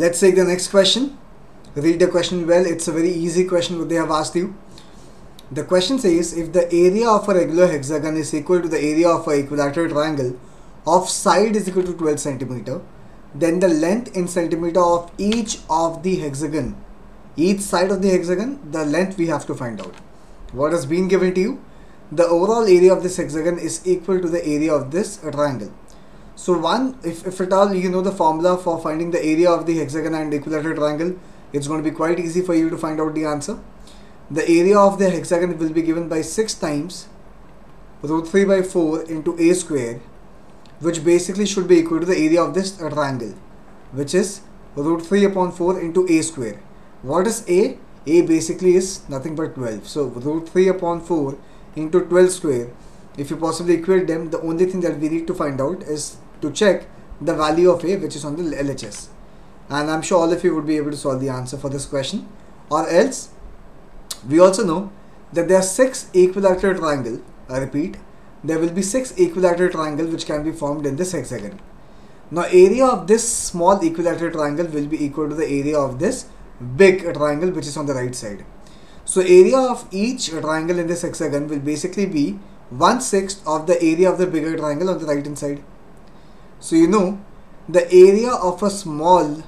Let's take the next question. Read the question well. It's a very easy question what they have asked you. The question says if the area of a regular hexagon is equal to the area of a equilateral triangle of side is equal to 12 centimeter, then the length in centimeter of each of the hexagon, each side of the hexagon, the length we have to find out. What has been given to you? The overall area of this hexagon is equal to the area of this triangle. So one, if, if at all you know the formula for finding the area of the hexagon and equilateral triangle, it's going to be quite easy for you to find out the answer. The area of the hexagon will be given by 6 times root 3 by 4 into a square which basically should be equal to the area of this uh, triangle which is root 3 upon 4 into a square. What is a? a basically is nothing but 12. So root 3 upon 4 into 12 square if you possibly equate them the only thing that we need to find out is to check the value of A which is on the LHS and I'm sure all of you would be able to solve the answer for this question. Or else we also know that there are six equilateral triangle I repeat there will be six equilateral triangle which can be formed in this hexagon. Now area of this small equilateral triangle will be equal to the area of this big triangle which is on the right side. So area of each triangle in this hexagon will basically be one sixth of the area of the bigger triangle on the right hand side so you know the area of a small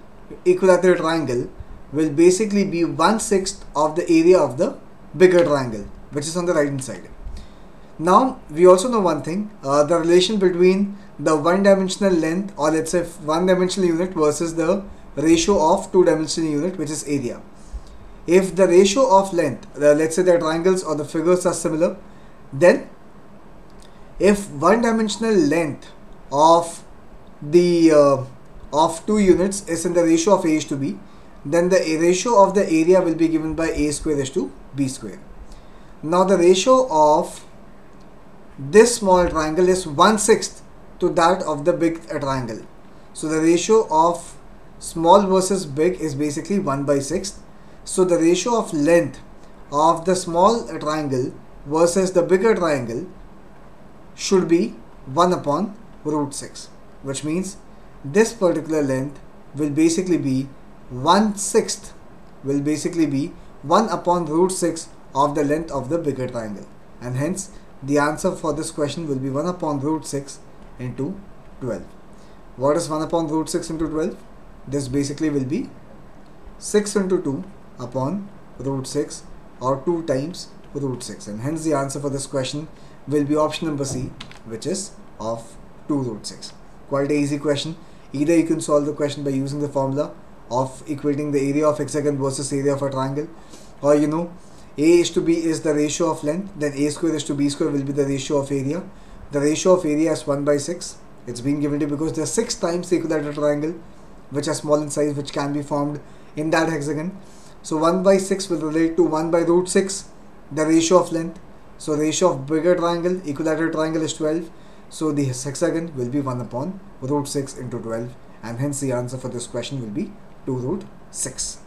equilateral triangle will basically be one sixth of the area of the bigger triangle which is on the right hand side. Now we also know one thing uh, the relation between the one dimensional length or let's say one dimensional unit versus the ratio of two dimensional unit which is area. If the ratio of length uh, let's say the triangles or the figures are similar then if one dimensional length of the uh, of two units is in the ratio of a is to b. Then the ratio of the area will be given by a square is to b square. Now the ratio of this small triangle is one sixth to that of the big triangle. So the ratio of small versus big is basically 1 by 6 so the ratio of length of the small triangle versus the bigger triangle should be 1 upon root 6 which means this particular length will basically be 1 sixth will basically be 1 upon root 6 of the length of the bigger triangle and hence the answer for this question will be 1 upon root 6 into 12. What is 1 upon root 6 into 12? This basically will be 6 into 2 upon root 6 or 2 times root 6 and hence the answer for this question will be option number C which is of 2 root 6. Quite a easy question. Either you can solve the question by using the formula of equating the area of hexagon versus area of a triangle. Or you know a is to b is the ratio of length then a square is to b square will be the ratio of area. The ratio of area is 1 by 6 it's been given to you because there are 6 times the equilateral triangle which are small in size which can be formed in that hexagon. So 1 by 6 will relate to 1 by root 6 the ratio of length. So ratio of bigger triangle equilateral triangle is 12 so the hexagon will be 1 upon root 6 into 12 and hence the answer for this question will be 2 root 6.